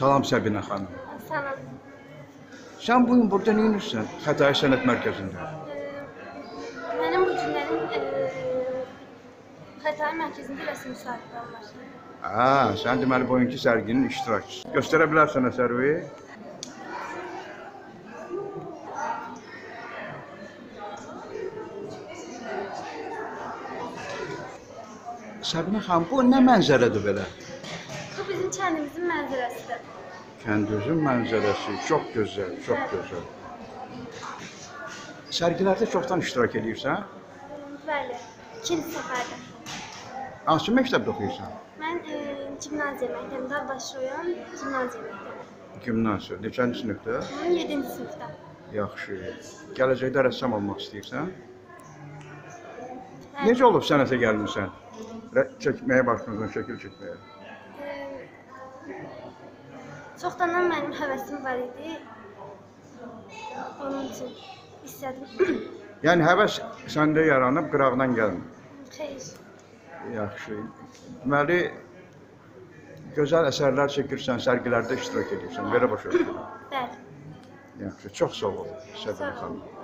Salam Səbinə xanım. Salam. Sən bu gün burada nə edirsən? Xətai Sənət Mərkəzində. Mənim bu günlərim eee, Xətai mərkəzində rəsm müsabiqəm var. Ha, sən deməli bugünkü sərginin iştirakçısı. Göstərə bilərsən əsəri? Səbinə xanım, bu nə mənzərədir belə? Bizim kəndimizin mənzərəsidir. Kəndüzün mənzərəsi çox gözəl, çox gözəl. Sərgilərdə çoxdan iştirak edirsən? Bəli, ikinci səfərdir. Hansı məktəbdə oxuyursan? Mən eee, gimnaziya məktəbində Daşroyan gimnaziya məktəbi. Gimnaziya. Neçənci sinifdə? Mən 7-ci sinifdə. Yaxşı. Gələcəkdə rəssam olmaq istəyirsən? Bəli. Necə olub sənətə gəlmisən? Çəkməyə başladın, şəkil çəkməyə. Çoxdandan mənim həvəsim var idi. Onun üçün istədim. Yəni həvəs səndə yaranıb qıraqdan gəlmir. Xeyr. Yaxşı. Deməli gözəl əsərlər çəkirsən, sərgilərdə iştirak edirsən. Belə başa düşürəm. Bəli. Yaxşı, çox sağ ol Səbinə xanım.